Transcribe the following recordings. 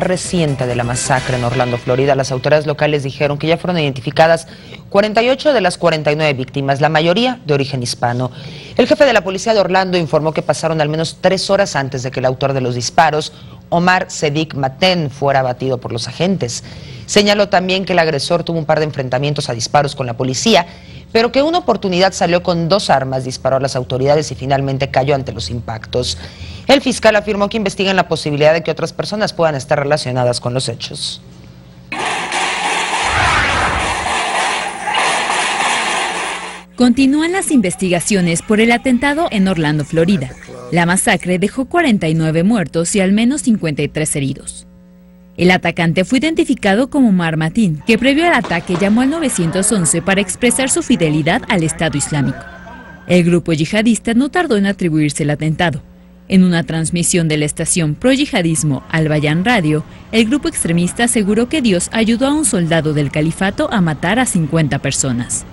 reciente de la masacre en Orlando, Florida. Las autoridades locales dijeron que ya fueron identificadas 48 de las 49 víctimas, la mayoría de origen hispano. El jefe de la policía de Orlando informó que pasaron al menos tres horas antes de que el autor de los disparos, Omar Sedik Maten, fuera abatido por los agentes. Señaló también que el agresor tuvo un par de enfrentamientos a disparos con la policía pero que una oportunidad salió con dos armas, disparó a las autoridades y finalmente cayó ante los impactos. El fiscal afirmó que investigan la posibilidad de que otras personas puedan estar relacionadas con los hechos. Continúan las investigaciones por el atentado en Orlando, Florida. La masacre dejó 49 muertos y al menos 53 heridos. El atacante fue identificado como Mar Matin, que previo al ataque llamó al 911 para expresar su fidelidad al Estado Islámico. El grupo yihadista no tardó en atribuirse el atentado. En una transmisión de la estación pro yihadismo Al Bayan Radio, el grupo extremista aseguró que Dios ayudó a un soldado del califato a matar a 50 personas.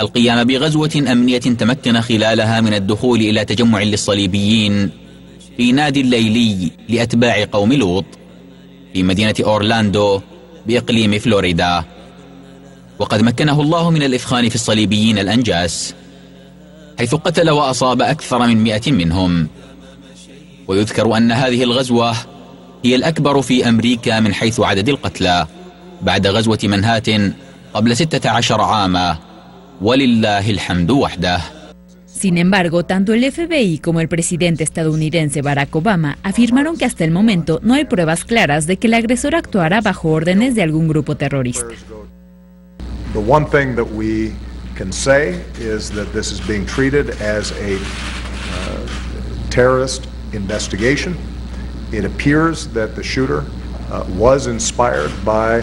القيام بغزوة أمنية تمكن خلالها من الدخول إلى تجمع للصليبيين في نادي الليلي لأتباع قوم لوط في مدينة أورلاندو بإقليم فلوريدا. وقد مكنه الله من الإثخان في الصليبيين الأنجاس حيث قتل وأصاب أكثر من مئة منهم. ويذكر أن هذه الغزوة هي الأكبر في أمريكا من حيث عدد القتلى بعد غزوة منهاتن قبل 16 عاما. Sin embargo, tanto el FBI como el presidente estadounidense Barack Obama afirmaron que hasta el momento no hay pruebas claras de que el agresor actuara bajo órdenes de algún grupo terrorista. The one thing that we can say is that this is being treated as a uh, terrorist investigation. It appears that the shooter uh, was inspired by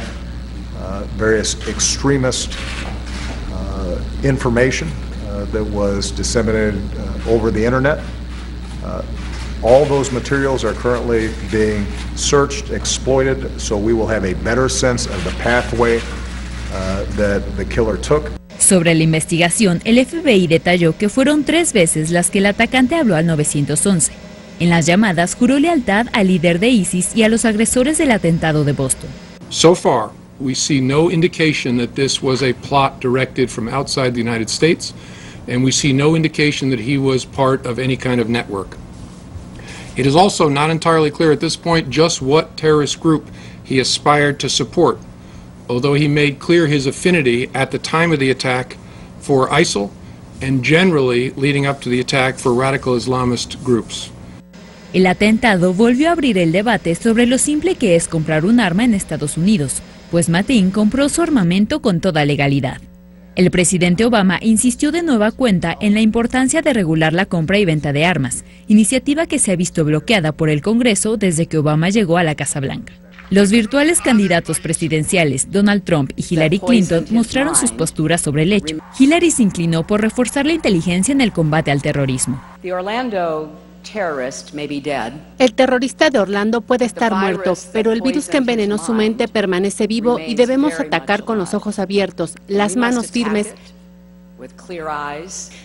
uh, various extremist information uh, that was disseminated uh, over the internet. Uh, all those materials are currently being searched, exploited, so we will have a better sense of the pathway that the killer took. Sobre la investigación, el FBI detalló que fueron tres veces las que el atacante habló al 911. En las llamadas juró lealtad al líder de ISIS y a los agresores del atentado de Boston. So far, we see no indication that this was a plot directed from outside the United States, and we see no indication that he was part of any kind of network. It is also not entirely clear at this point just what terrorist group he aspired to support, although he made clear his affinity at the time of the attack for ISIL and generally leading up to the attack for radical Islamist groups. El atentado volvió a abrir el debate sobre lo simple que es comprar un arma en Estados Unidos, pues Matin compró su armamento con toda legalidad. El presidente Obama insistió de nueva cuenta en la importancia de regular la compra y venta de armas, iniciativa que se ha visto bloqueada por el Congreso desde que Obama llegó a la Casa Blanca. Los virtuales candidatos presidenciales Donald Trump y Hillary Clinton mostraron sus posturas sobre el hecho. Hillary se inclinó por reforzar la inteligencia en el combate al terrorismo. El terrorista de Orlando puede estar muerto, pero el virus que envenenó su mente permanece vivo y debemos atacar con los ojos abiertos, las manos firmes,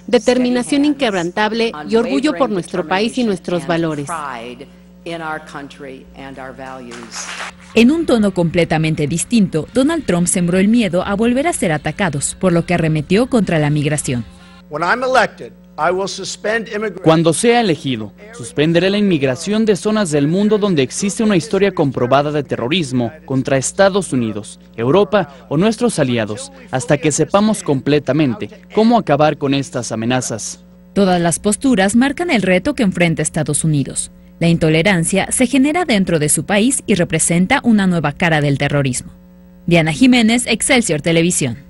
determinación inquebrantable y orgullo por nuestro país y nuestros valores. En un tono completamente distinto, Donald Trump sembró el miedo a volver a ser atacados, por lo que arremetió contra la migración. Cuando sea elegido, suspenderé la inmigración de zonas del mundo donde existe una historia comprobada de terrorismo contra Estados Unidos, Europa o nuestros aliados, hasta que sepamos completamente cómo acabar con estas amenazas. Todas las posturas marcan el reto que enfrenta Estados Unidos. La intolerancia se genera dentro de su país y representa una nueva cara del terrorismo. Diana Jiménez, Excelsior Televisión.